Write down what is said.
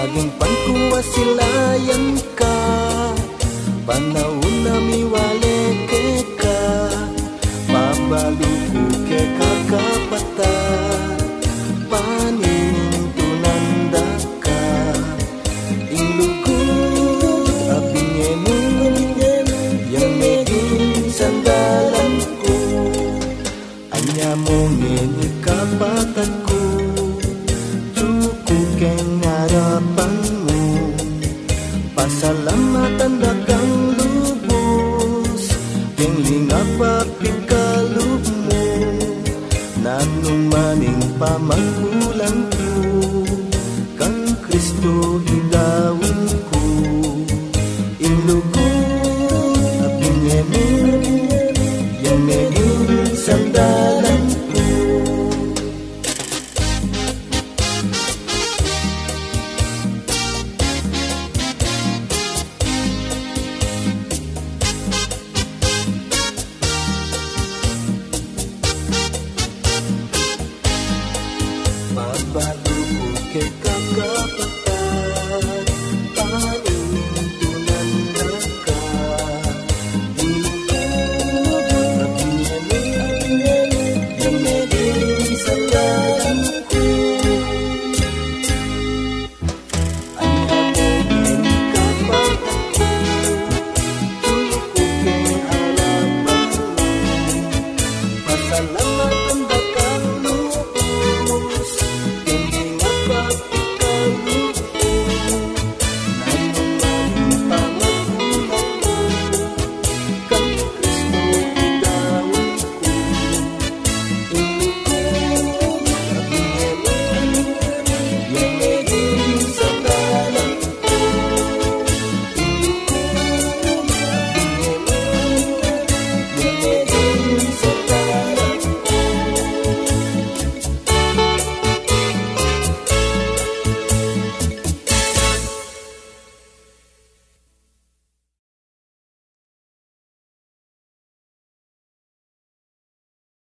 Naging pangkuwasilayan ka Panahon na miwale ke ka Pabaluko ke kakapata Paning tunanda ka Ilugo Apingenu Yang meging sandalan ko Anya mo ngini kapatagku Cukup keng anumaning pamanggulang ko Kang Kristo hidawin ko. Inugo at pinyemin Go.